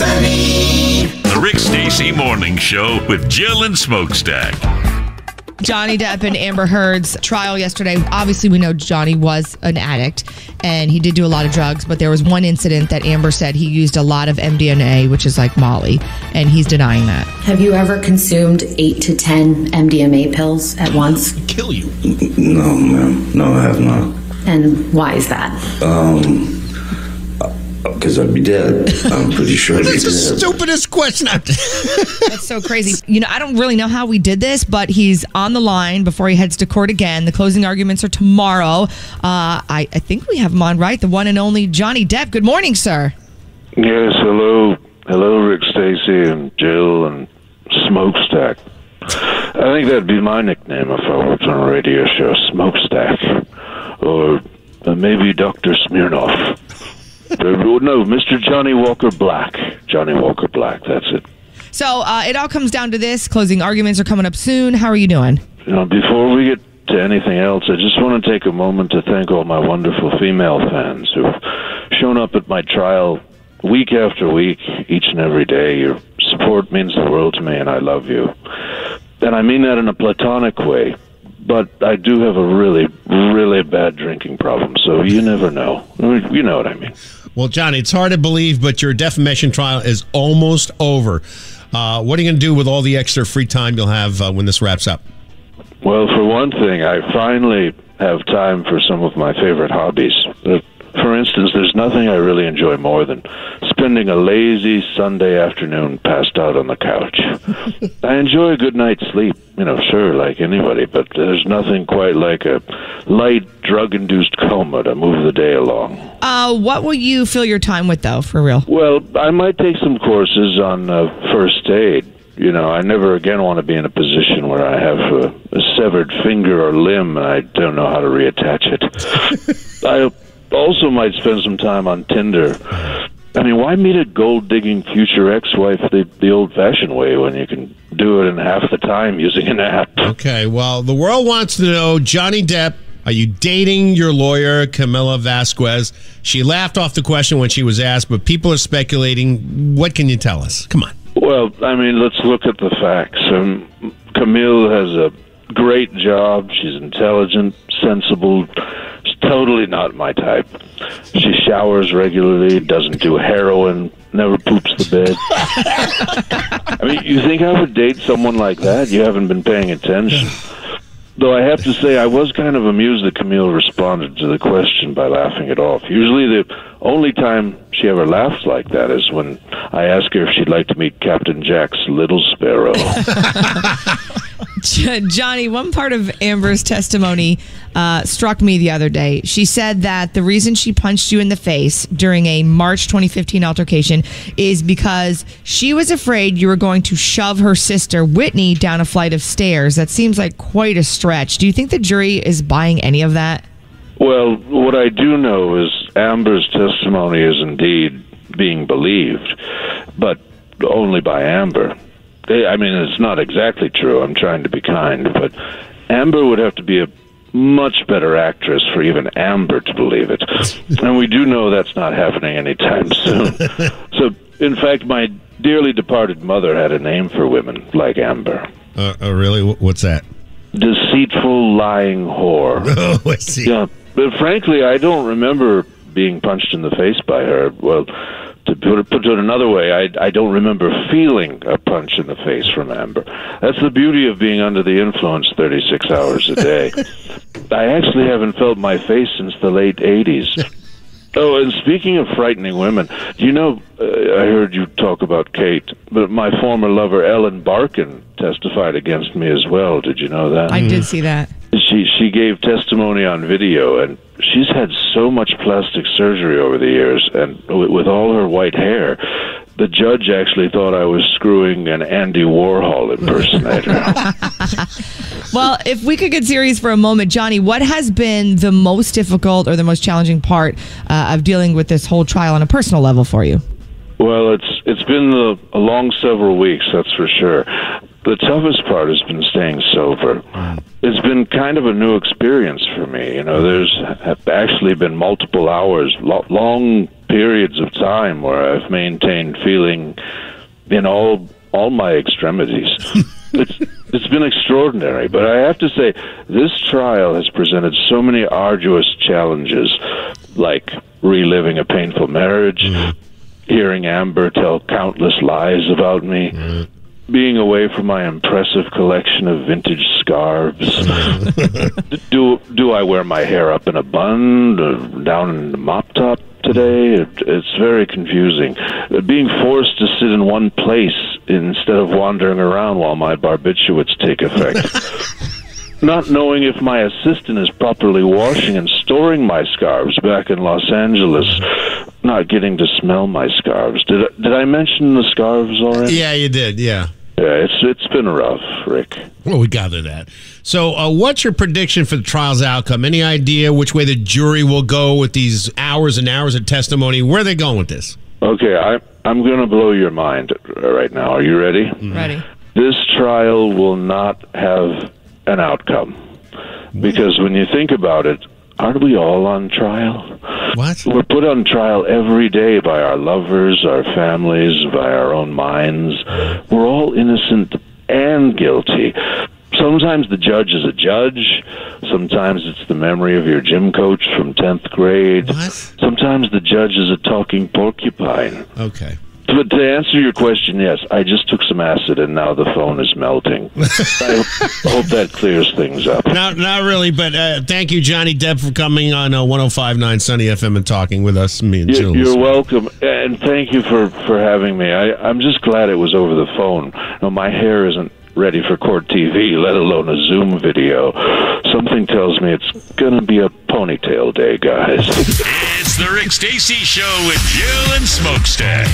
Sunny. The Rick Stacy Morning Show with Jill and Smokestack. Johnny Depp and Amber Heard's trial yesterday. Obviously, we know Johnny was an addict and he did do a lot of drugs, but there was one incident that Amber said he used a lot of MDMA, which is like Molly, and he's denying that. Have you ever consumed 8 to 10 MDMA pills at once? Kill you. No, ma'am. No, I have not. And why is that? Um, Because I'd be dead. I'm pretty sure I'd be That's the dead. stupidest question I've That's so crazy. You know, I don't really know how we did this, but he's on the line before he heads to court again. The closing arguments are tomorrow. Uh, I, I think we have him on right, the one and only Johnny Depp. Good morning, sir. Yes, hello. Hello, Rick Stacy and Jill and Smokestack. I think that'd be my nickname if I worked on a radio show, Smokestack. Or uh, maybe Dr. Smirnoff. No, Mr. Johnnie Walker Black. Johnnie Walker Black, that's it. So uh, it all comes down to this. Closing arguments are coming up soon. How are you doing? You know, before we get to anything else, I just want to take a moment to thank all my wonderful female fans who've shown up at my trial week after week, each and every day. Your support means the world to me, and I love you. And I mean that in a platonic way. But I do have a really, really bad drinking problem, so you never know. You know what I mean. Well, Johnny, it's hard to believe, but your defamation trial is almost over. Uh, what are you going to do with all the extra free time you'll have uh, when this wraps up? Well, for one thing, I finally have time for some of my favorite hobbies. For instance, there's nothing I really enjoy more than spending a lazy Sunday afternoon passed out on the couch. I enjoy a good night's sleep, you know, sure, like anybody, but there's nothing quite like a light drug induced coma to move the day along. Uh, what will you fill your time with, though, for real? Well, I might take some courses on uh, first aid. You know, I never again want to be in a position where I have a, a severed finger or limb and I don't know how to reattach it. I also might spend some time on Tinder. I mean, why meet a gold digging future ex wife the, the old fashioned way when you can do it in half the time using an app? Okay, well, the world wants to know Johnny Depp, are you dating your lawyer, Camilla Vasquez? She laughed off the question when she was asked, but people are speculating. What can you tell us? Come on. Well, I mean, let's look at the facts. Um, Camille has a great job. She's intelligent, sensible. Totally not my type. She showers regularly, doesn't do heroin, never poops the bed. I mean, you think I would date someone like that? You haven't been paying attention. Though I have to say, I was kind of amused that Camille responded to the question by laughing it off. Usually, the only time she ever laughs like that is when I ask her if she'd like to meet Captain Jack's little sparrow. Johnny, one part of Amber's testimony uh, struck me the other day. She said that the reason she punched you in the face during a March 2015 altercation is because she was afraid you were going to shove her sister, Whitney, down a flight of stairs. That seems like quite a stretch. Do you think the jury is buying any of that? Well, what I do know is Amber's testimony is indeed being believed, but only by Amber. Eh, I mean, it's not exactly true. I'm trying to be kind, but Amber would have to be a much better actress for even Amber to believe it. and we do know that's not happening anytime soon. so, in fact, my dearly departed mother had a name for women like Amber Uh, uh, really? What's that? deceitful, lying whore. Oh, I see. Yeah, but frankly, I don't remember being punched in the face by her. Well, to put it, put it another way, I, I don't remember feeling a punch in the face from Amber. That's the beauty of being under the influence 36 hours a day. I actually haven't felt my face since the late 80s. Oh, and speaking of frightening women, do you know, uh, I heard you talk about Kate, but my former lover, Ellen Barkin, testified against me as well. Did you know that? I did see that. She she gave testimony on video, and she's had so much plastic surgery over the years, and with, with all her white hair, the judge actually thought I was screwing an Andy Warhol impersonator. Well, if we could get serious for a moment, Johnny, what has been the most difficult or the most challenging part uh, of dealing with this whole trial on a personal level for you? well, it's it's been a, a long several weeks, that's for sure. The toughest part has been staying sober. It's been kind of a new experience for me. You know, there's have actually been multiple hours, lo- long periods of time where I've maintained feeling in all all my extremities. it's it's been extraordinary, but I have to say this trial has presented so many arduous challenges, like reliving a painful marriage, mm. hearing Amber tell countless lies about me. Mm. Being away from my impressive collection of vintage scarves, do do I wear my hair up in a bun, or down in the mop top today? It, it's very confusing. Uh, Being forced to sit in one place instead of wandering around while my barbiturates take effect. Not knowing if my assistant is properly washing and storing my scarves back in Los Angeles. Not getting to smell my scarves. Did I, did I mention the scarves already? Yeah, you did. Yeah. Yeah, it's it's been rough, Rick. Well, we gather that. So, uh, what's your prediction for the trial's outcome? Any idea which way the jury will go with these hours and hours of testimony? Where are they going with this? Okay, I I'm going to blow your mind right now. Are you ready? Ready? This trial will not have an outcome because when you think about it, aren't we all on trial? What? We're put on trial every day by our lovers, our families, by our own minds. We're all innocent and guilty. Sometimes the judge is a judge. Sometimes it's the memory of your gym coach from 10th grade. What? Sometimes the judge is a talking porcupine. Okay. But to answer your question, yes, I just took some acid and now the phone is melting. I hope that clears things up. Not, not really, but uh, thank you, Johnny Depp, for coming on uh, 1059 Sunny FM and talking with us, me and You- Jill. You're welcome, and thank you for, for having me. I, I'm just glad it was over the phone. No, my hair isn't ready for court TV, let alone a Zoom video. Something tells me it's going to be a ponytail day, guys. It's the Rick Stacy Show with Jill and Smokestack.